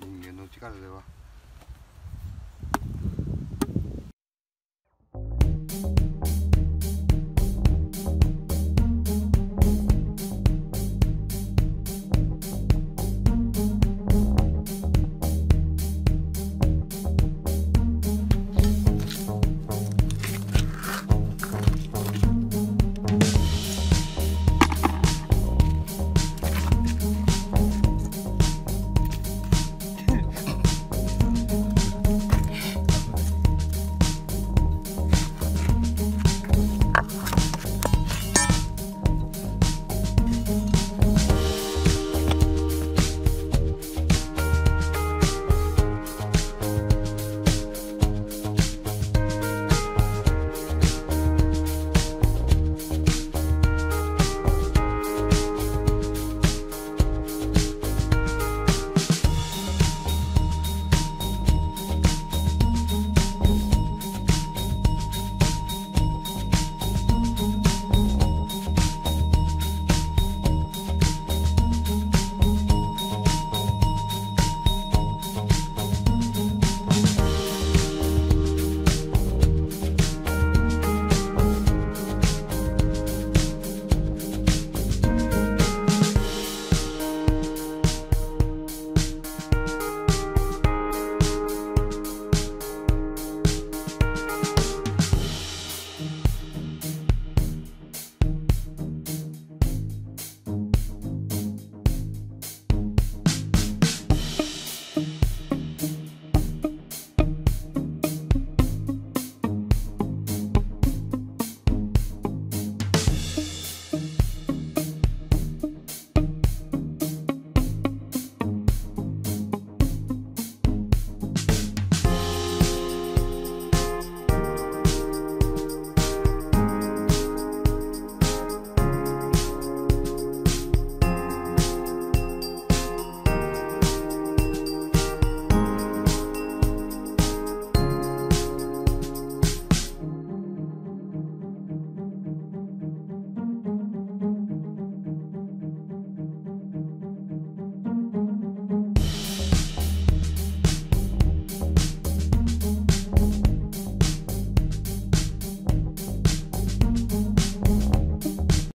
人間の力では。